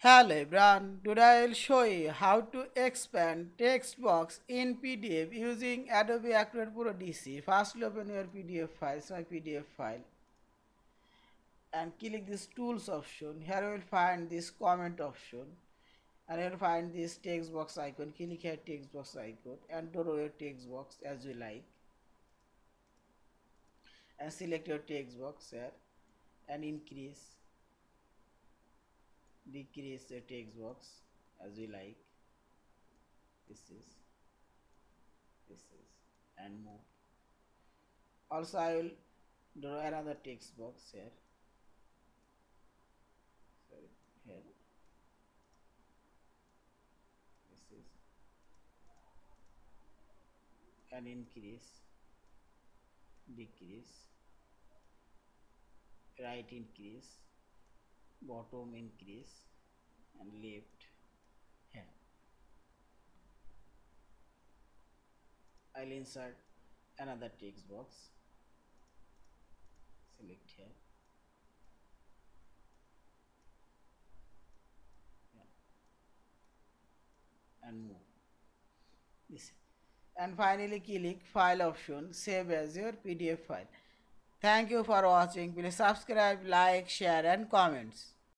Hello everyone, today I will show you how to expand text box in PDF using Adobe Acrobat Pro DC. First open your PDF file, my PDF file and click this tools option. Here you will find this comment option and you will find this text box icon. Click here text box icon and draw your text box as you like and select your text box here and increase decrease the text box as we like. This is this is and move. Also I will draw another text box here. Sorry here. This is and increase decrease right increase bottom increase and left here I'll insert another text box. Select here. Yeah. and move. This. And finally click file option save as your pdf file Thank you for watching. Please subscribe, like, share and comments.